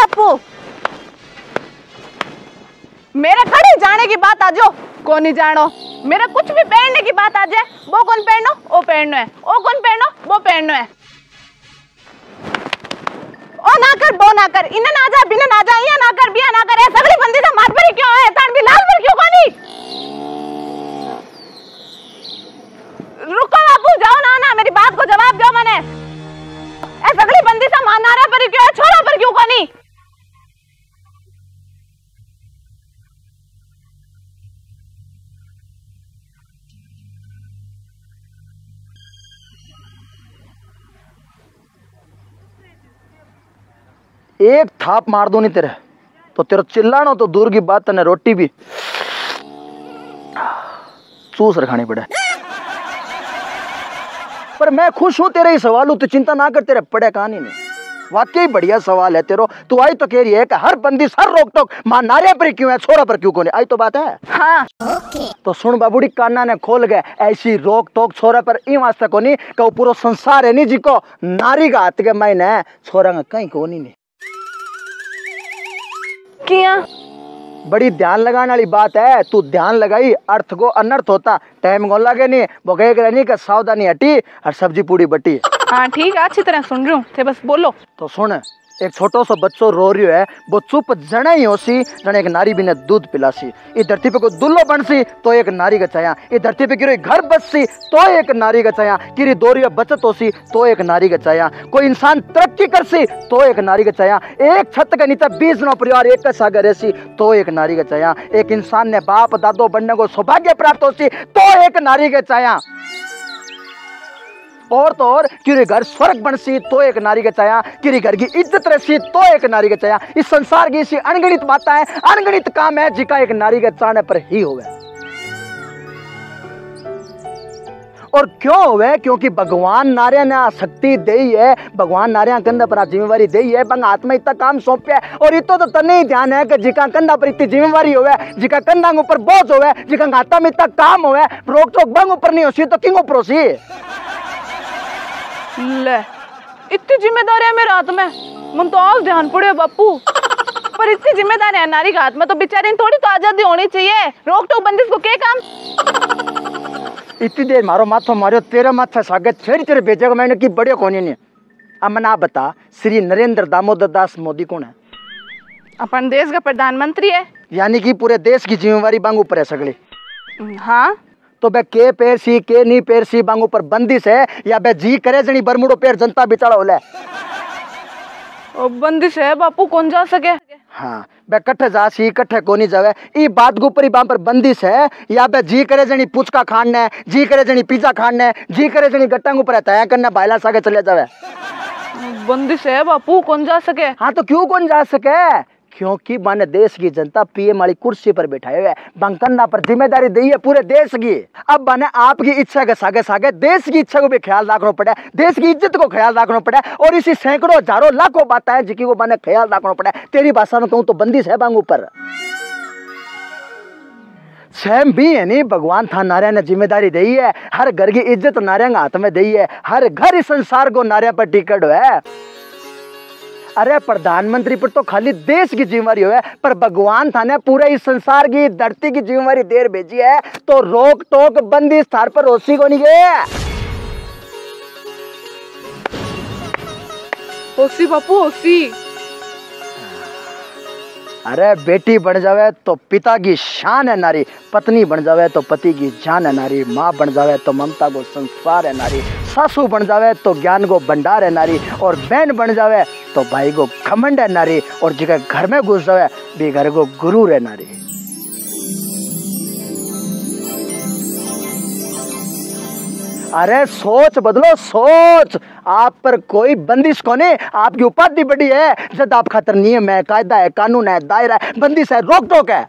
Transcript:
बापू। मेरे खड़े जाने की बात आ जाओ कौन नहीं जानो? मेरा कुछ भी पहनने की बात आ जाए वो कौन पहनो? वो पहनो है। वो कौन पहनो? वो पहनो है। ओ ना कर, वो ना कर। इन्हें ना जा, बिना ना जा ये ना कर बिया ना कर। ए सगली बंदी से मार पर क्यों है? तान भी लाल पर क्यों कोनी? रुको बापू, जाओ ना ना। मेरी बात को जवाब दो मैंने। ए सगली बंदी से मारना रहा पर क्यों है? छोरा पर क्यों कोनी? एक थाप मार दो नहीं तेरे। तो तेरा चिल्लाना तो दूर की बात तने रोटी भी चूस रखानी पड़े। पर मैं खुश हूँ तेरे ही सवाल हूँ तू चिंता ना कर तेरे पड़े कहानी में। वाकई बढ़िया सवाल है तेरो। तू आई तो कह रही है कि हर बंदी हर रोक टोक माँ नारे पर क्यों है छोरा पर क्यों कोने आई तो बात है। हाँ। तो सुन बाबूड़ी काना ने खोल गए ऐसी रोक टोक छोरा पर ई वास्ते कोनी कि वो पूरा संसार है नी जी को नारी का हाथ के मायने छोरा का कहीं कोनी नहीं। किया बड़ी ध्यान लगाने वाली बात है तू ध्यान लगाई अर्थ को अनर्थ होता। टाइम को लगे नहीं वो कहे का सावधानी हटी और सब्ज़ी पूरी बटी। हाँ ठीक है अच्छी तरह सुन रही हूँ बस बोलो। तो सुन एक छोटो सो बच्चो रो रही है, वो चुप जने ही होसी जने एक नारी भी ने दूध पिलासी। इस धरती पे कोई दुल्लो बन सी तो एक नारी का छाया इस धरती पे गिरो घर बससी तो एक नारी का छाया किरी दोरिया बचत हो सी तो एक नारी का छाया कोई इंसान तरक्की कर सी तो एक नारी का छाया एक छत के नीचे बीस नो परिवार एक का सागर रहसी तो एक नारी का छाया एक इंसान ने बाप, दादो, बनने को सौभाग्य प्राप्त हो सी तो एक नारी का छाया और तो और, किरी घर स्वर्ग बनसी तो एक नारी का छाया किरी घर की इज़्ज़त रहसी तो एक नारी का छाया इस संसार की ऐसी अनगणित बातें हैं अनगणित काम है, जिका एक नारी के चाहने पर ही होवे। और क्यों होवे? क्योंकि भगवान नारिया ने शक्ति दे है, भगवान नारिया कंधा पर जिम्मेवारी दे है, बंग आत्मा इतना काम सौंपे है, और इतो तो तने ही ध्यान है कि जिका कंधा पर इतनी जिम्मेवारी होवे, जिका कंधा ऊपर बोझ होवे, जिका हाथा में इतना काम होवे, रोक टोक बंग ऊपर नहीं होसी तो किंग ऊपर होसी? ले इतनी ज़िम्मेदारी है मेरे हाथ में। मन तो आज ध्यान पड़े बापू। पर इतनी ज़िम्मेदारी है नारी का हाथ में तो बेचारी थोड़ी तो आज़ादी होनी चाहिए। रोक टोक बंदिश को क्या काम? इतनी देर मारो माथो मारो तेरा माथा सागत फिर तेरे भेजे को मैंने की बड़े कोने ने अब मना बता श्री नरेंद्र दामोदर दास मोदी कौन है? अपन देश का प्रधानमंत्री है। यानी कि पूरे देश की जिम्मेवारी बांग ऊपर है सगली। हाँ? तो बे के पैर सी के नी पैर सी बांग ऊपर बंदिश है या बे जी करे जनी बरमुडो पैर जनता बिचारा होले। ओ बंदिश है बापू कौन जा सके? हाँ बे कट्ठे जासी कट्ठे कोनी जावे। ई बात के ऊपर ही बां पर बंदिश है या बे जी करे जनी पुचका खाने जी करे जनी पिज्जा खाने जी करे जनी गट्टा ऊपर तय करने बायला सागे चले जावे। बंदिश है बापू कौन जा सके? हाँ तो क्यों कौन जा सके? क्योंकि माने देश की जनता पीएम वाली कुर्सी पर बैठाए हुए बंकन्ना पर ज़िम्मेदारी दी है पूरे देश की। अब माने आपकी इच्छा के सागे सागे देश की इच्छा को भी ख्याल रखना पड़े, देश की इज़्ज़त को ख्याल रखना पड़े और इसी सैकड़ों, हज़ारों, लाखों बातें हैं जिनकी को माने ख्याल रखना पड़े। तेरी भाषा में कहूँ तो बंदिश है बांग ऊपर स्वयं भी है नहीं, भगवान था नारिया ने ज़िम्मेदारी दी है। हर घर की इज़्ज़त नारायण हाथ में दी है। हर घर इस संसार को नारिया पर टिकट है। अरे प्रधानमंत्री पर तो खाली देश की जिम्मेवारी है पर भगवान था ने पूरे इस संसार की धरती की जिम्मेवारी देर भेजी है तो रोक टोक बंदी स्थान पर रोसी को नहीं गए। होसी बापू होसी अरे बेटी बन जावे तो पिता की शान है नारी पत्नी बन जावे तो पति की जान है नारी माँ बन जावे तो ममता को संस्कार है नारी सासू बन जावे तो ज्ञान को भंडार है नारी और बहन बन जावे तो भाई को घमंड है नारी, और जिसके घर में घुस जावे भी घर को गुरु है नारी। अरे सोच बदलो, सोच। आप पर कोई बंदिश को नहीं आपकी उपाधि बड़ी है। जब आप खातर नियम है, कायदा है, कानून है, दायरा है, बंदिश है, रोक टोक है।